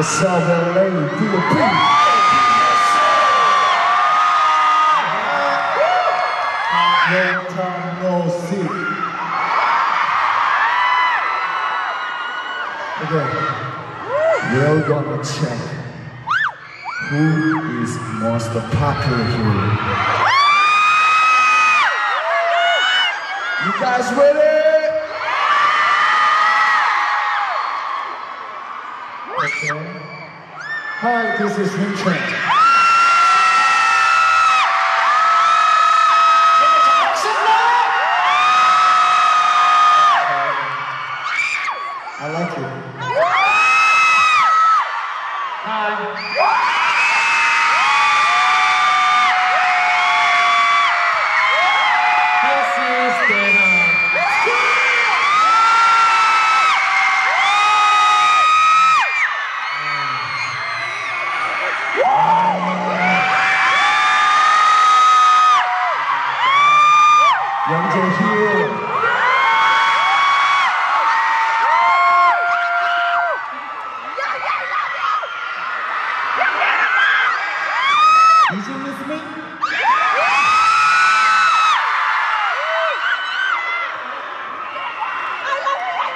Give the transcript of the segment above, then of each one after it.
What's up, LA? Do the beat. Long time no see. Okay, we're gonna check who is most popular here. You guys ready? This is Himchan. I like it. This is Dana.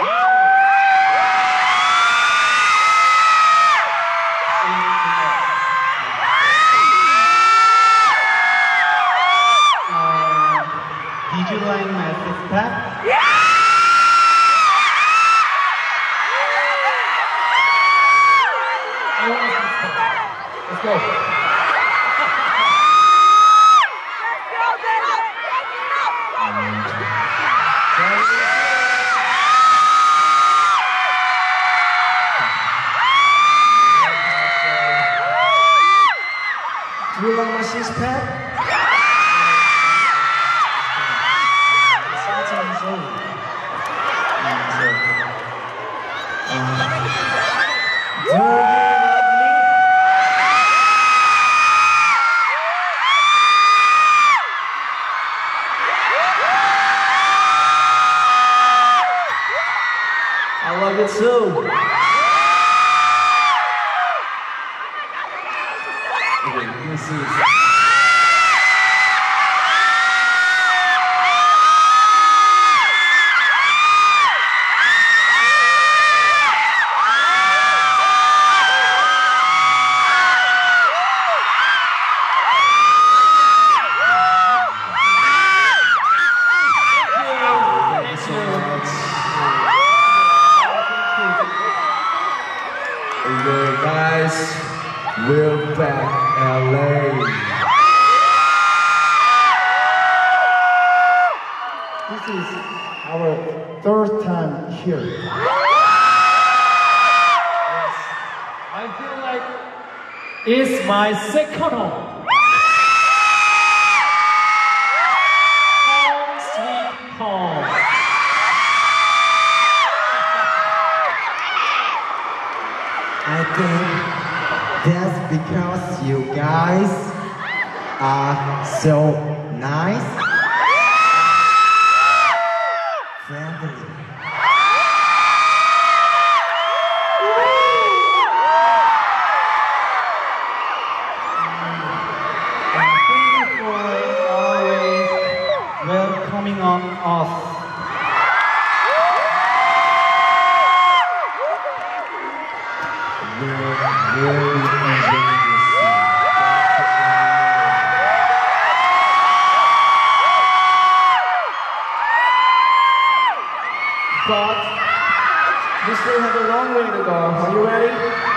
Did you like my six pack? Let's go. You love me? I love it too. Back, LA. This is our third time here. Yes. I feel like it's my second home. Home home. I think because you guys are so nice, But we still have a long way to go. Are you ready?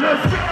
Let's go!